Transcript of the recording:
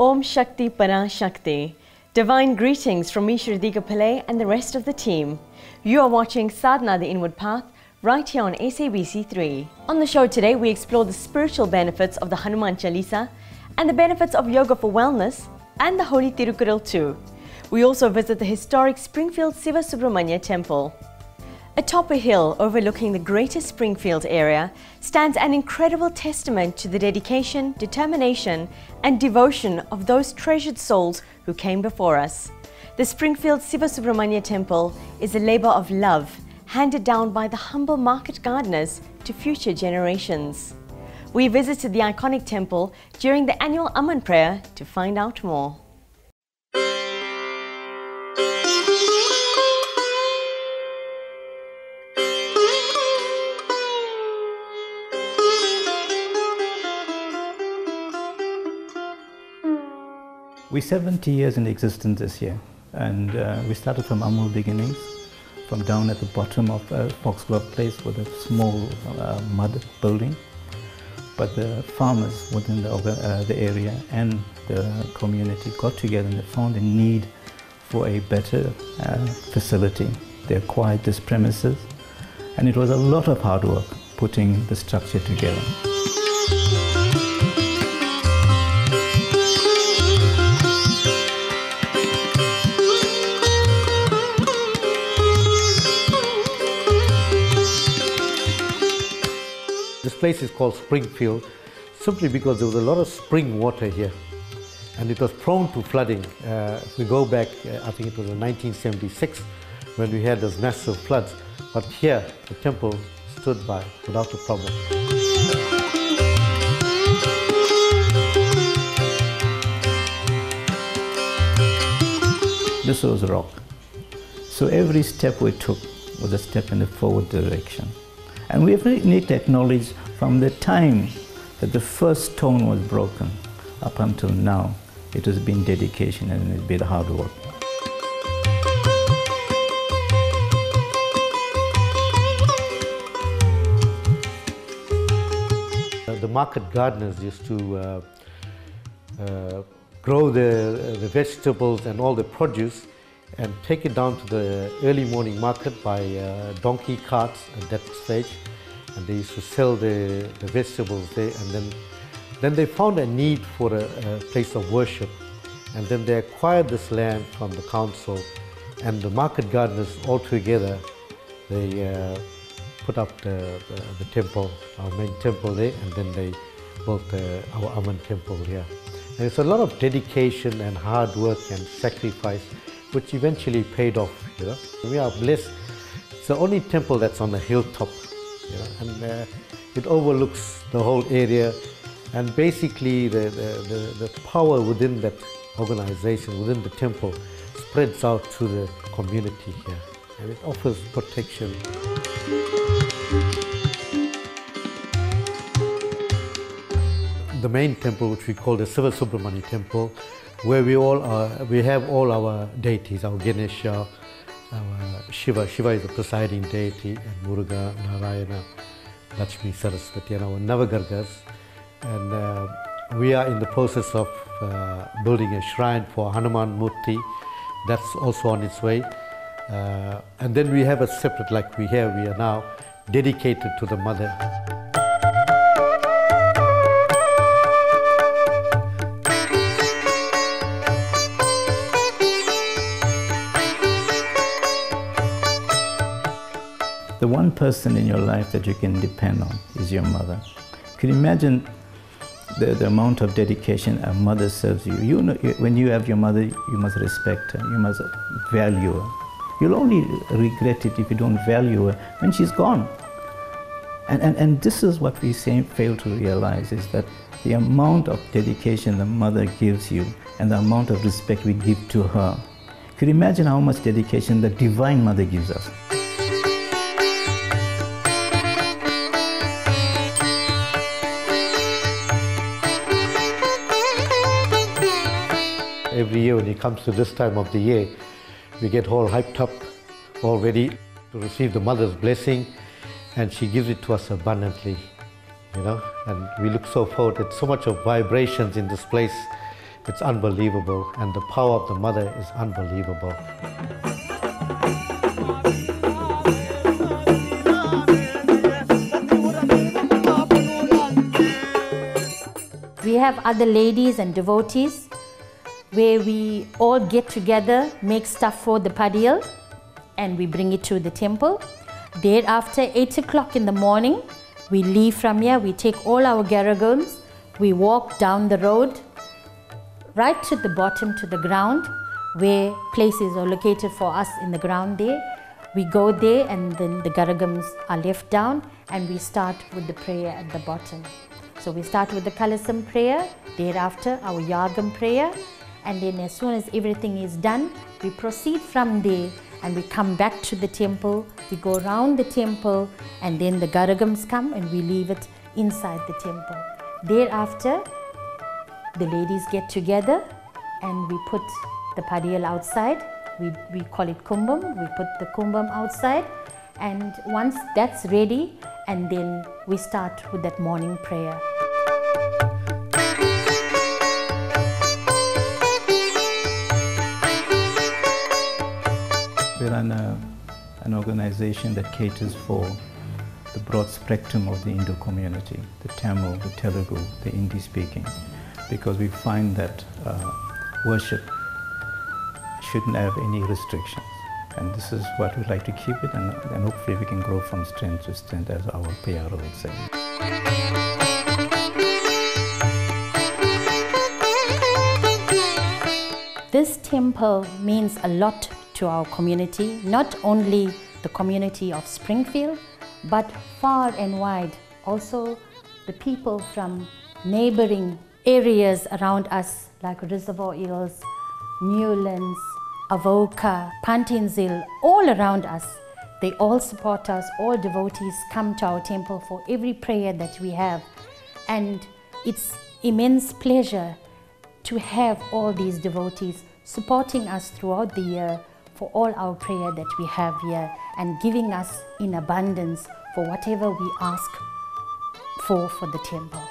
Om Shakti Para Shakti. Divine greetings from me, Shradika Pillai, and the rest of the team. You are watching Sadhana the Inward Path right here on SABC3. On the show today, we explore the spiritual benefits of the Hanuman Chalisa and the benefits of yoga for wellness and the Holy Tirukural too. We also visit the historic Springfield Siva Subramanya Temple. Atop a hill overlooking the greater Springfield area stands an incredible testament to the dedication, determination, and devotion of those treasured souls who came before us. The Springfield Siva Temple is a labor of love handed down by the humble market gardeners to future generations. We visited the iconic temple during the annual Aman prayer to find out more. We're 70 years in existence this year, and uh, we started from humble beginnings, from down at the bottom of uh, Foxglove Place with a small uh, mud building. But the farmers within the, uh, the area and the community got together and they found a need for a better uh, facility. They acquired this premises, and it was a lot of hard work putting the structure together. Place is called Springfield simply because there was a lot of spring water here and it was prone to flooding. Uh, if we go back, uh, I think it was in 1976 when we had those massive floods, but here the temple stood by without a problem. This was rock. So every step we took was a step in the forward direction. And we need to acknowledge from the time that the first stone was broken up until now, it has been dedication and it's been hard work. Uh, The market gardeners used to uh, uh, grow the, the vegetables and all the produce and take it down to the early morning market by uh, donkey carts at that stage. And they used to sell the, the vegetables there. And then, then they found a need for a, a place of worship. And then they acquired this land from the council. And the market gardeners all together, they uh, put up the, the, the temple, our main temple there, and then they built our Aman temple here. And it's a lot of dedication and hard work and sacrifice, which eventually paid off. You know, we are blessed. It's the only temple that's on a hilltop, you know, and uh, it overlooks the whole area. And basically, the, the, the, the power within that organization, within the temple, spreads out to the community here, and it offers protection. the main temple, which we call the Siva Subramani temple, where we all are, we have all our deities, our Ganesha, Shiva. Shiva is the presiding deity, and Muruga, Narayana, Lakshmi, Saraswati, and our Navagrahas. And uh, we are in the process of uh, building a shrine for Hanuman Murti. That's also on its way. Uh, and then we have a separate, like we have, we are now dedicated to the mother. One person in your life that you can depend on is your mother. Can you imagine the, the amount of dedication a mother serves you? You know, when you have your mother, you must respect her, you must value her. You'll only regret it if you don't value her when she's gone. And, and, and this is what we say, fail to realize is that the amount of dedication the mother gives you and the amount of respect we give to her. Could you imagine how much dedication the Divine Mother gives us? Every year when it comes to this time of the year, we get all hyped up, all ready to receive the mother's blessing, and she gives it to us abundantly, you know. And we look so forward. It's so much of vibrations in this place. it's unbelievable, and the power of the mother is unbelievable. We have other ladies and devotees where we all get together, make stuff for the padial, and we bring it to the temple. Thereafter, 8 o'clock in the morning, we leave from here, we take all our garagons, we walk down the road right to the bottom to the ground where places are located for us in the ground there. We go there and then the garagams are left down and we start with the prayer at the bottom. So we start with the Kalasam prayer, thereafter our Yagam prayer and then as soon as everything is done, we proceed from there and we come back to the temple, we go around the temple and then the Garagams come and we leave it inside the temple. Thereafter, the ladies get together and we put the padial outside. We, we call it kumbam. We put the kumbam outside and once that's ready and then we start with that morning prayer. An organization that caters for the broad spectrum of the Indo community, the Tamil, the Telugu, the Hindi speaking, because we find that uh, worship shouldn't have any restrictions. And this is what we'd like to keep it, and, and hopefully we can grow from strength to strength, as our PR would say. This temple means a lot to our community, not only the community of Springfield, but far and wide. Also, the people from neighboring areas around us, like Reservoir Hills, Newlands, Avoca, Puntans Hill, all around us. They all support us, all devotees come to our temple for every prayer that we have. And it's immense pleasure to have all these devotees supporting us throughout the year for all our prayer that we have here and giving us in abundance for whatever we ask for for the temple.